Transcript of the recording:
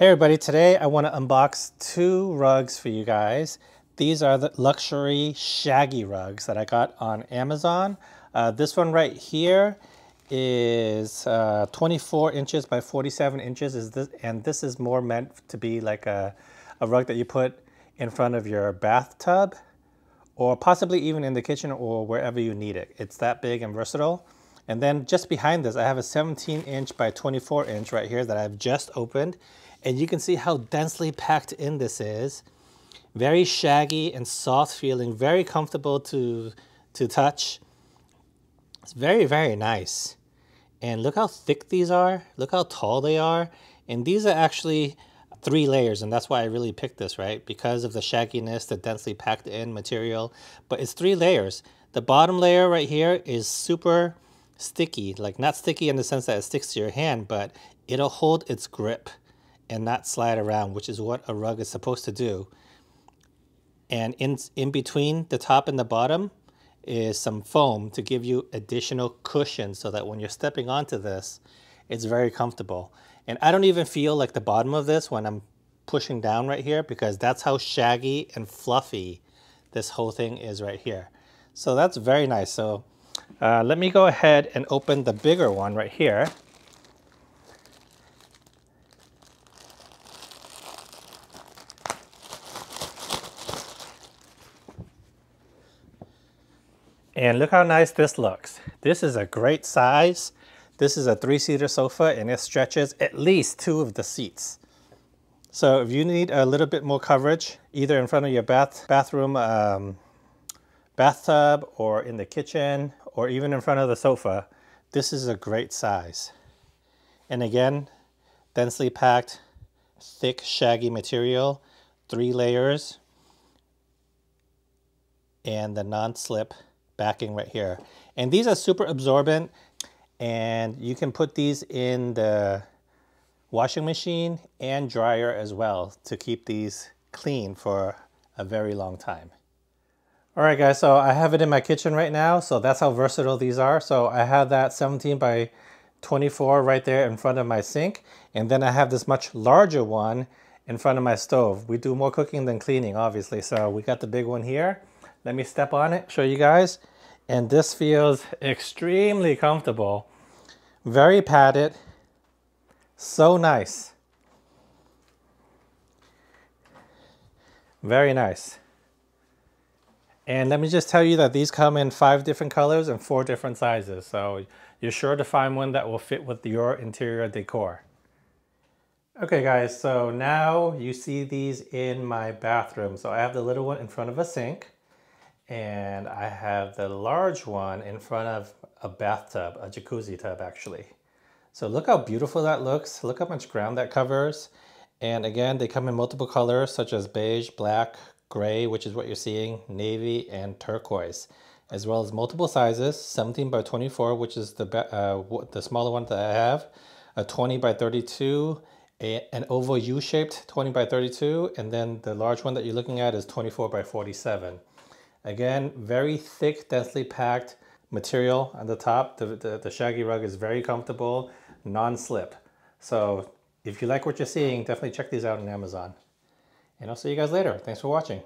Hey everybody, today I want to unbox two rugs for you guys. These are the luxury shaggy rugs that I got on Amazon. Uh, this one right here is uh, 24 inches by 47 inches is this, and this is more meant to be like a, a rug that you put in front of your bathtub or possibly even in the kitchen or wherever you need it. It's that big and versatile. And then just behind this, I have a 17 inch by 24 inch right here that I've just opened. And you can see how densely packed in this is. Very shaggy and soft feeling, very comfortable to, to touch. It's very, very nice. And look how thick these are. Look how tall they are. And these are actually three layers, and that's why I really picked this, right? Because of the shagginess, the densely packed in material. But it's three layers. The bottom layer right here is super sticky, like not sticky in the sense that it sticks to your hand, but it'll hold its grip and not slide around, which is what a rug is supposed to do. And in, in between the top and the bottom is some foam to give you additional cushion so that when you're stepping onto this, it's very comfortable. And I don't even feel like the bottom of this when I'm pushing down right here because that's how shaggy and fluffy this whole thing is right here. So that's very nice. So uh, let me go ahead and open the bigger one right here. And look how nice this looks. This is a great size. This is a three-seater sofa and it stretches at least two of the seats. So if you need a little bit more coverage, either in front of your bath bathroom um, bathtub or in the kitchen or even in front of the sofa, this is a great size. And again, densely packed, thick, shaggy material, three layers, and the non-slip backing right here. And these are super absorbent and you can put these in the washing machine and dryer as well to keep these clean for a very long time. All right guys, so I have it in my kitchen right now. So that's how versatile these are. So I have that 17 by 24 right there in front of my sink. And then I have this much larger one in front of my stove. We do more cooking than cleaning, obviously. So we got the big one here. Let me step on it, show you guys. And this feels extremely comfortable. Very padded. So nice. Very nice. And let me just tell you that these come in five different colors and four different sizes. So you're sure to find one that will fit with your interior decor. Okay guys, so now you see these in my bathroom. So I have the little one in front of a sink and I have the large one in front of a bathtub, a jacuzzi tub actually. So look how beautiful that looks. Look how much ground that covers. And again, they come in multiple colors such as beige, black, gray, which is what you're seeing, navy, and turquoise, as well as multiple sizes, 17 by 24, which is the, uh, the smaller one that I have, a 20 by 32, a, an oval U-shaped 20 by 32, and then the large one that you're looking at is 24 by 47. Again, very thick, densely packed material on the top. The, the, the shaggy rug is very comfortable, non-slip. So if you like what you're seeing, definitely check these out on Amazon. And I'll see you guys later. Thanks for watching.